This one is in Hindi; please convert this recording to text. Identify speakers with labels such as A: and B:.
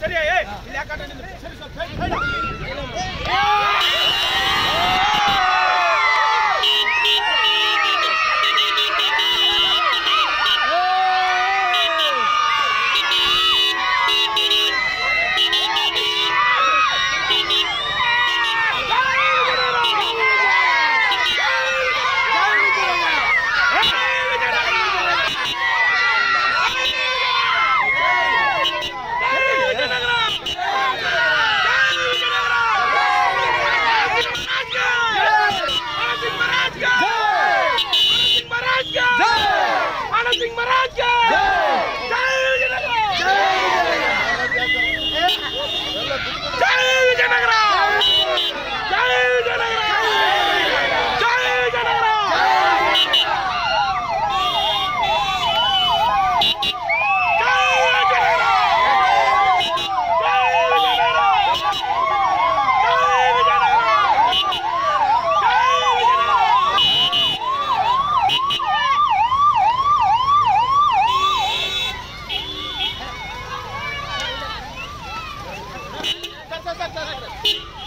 A: चलिए
B: Gotcha!
C: कर कर कर